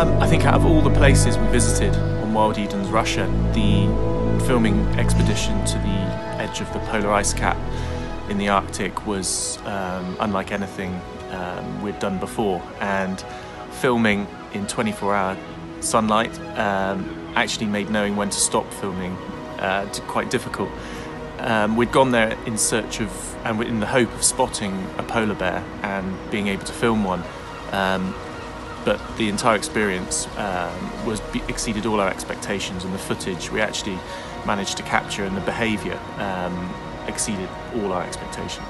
Um, I think out of all the places we visited on Wild Edens Russia, the filming expedition to the edge of the polar ice cap in the Arctic was um, unlike anything um, we'd done before. And filming in 24 hour sunlight um, actually made knowing when to stop filming uh, quite difficult. Um, we'd gone there in search of and in the hope of spotting a polar bear and being able to film one. Um, but the entire experience um, was exceeded all our expectations, and the footage we actually managed to capture and the behaviour um, exceeded all our expectations.